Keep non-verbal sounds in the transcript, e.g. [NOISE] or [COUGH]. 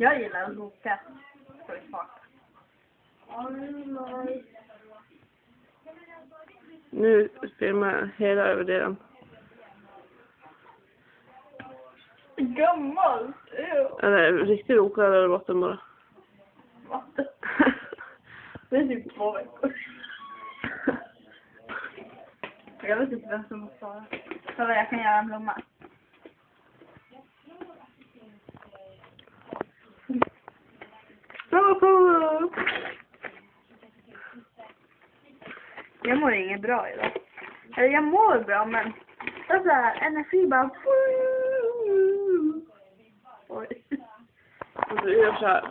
Jag gillar att smart. Nu filmar jag hela överdelen. Gammalt! Eller riktigt oklar över botten bara. Vatten. [LAUGHS] Det är typ två veckor. Jag vet inte vem som måste svara. Jag kan göra en blomma. Jag mår inget bra idag. Eller jag mår bra men jag så här, energi bara... Oj. Och så gör så här.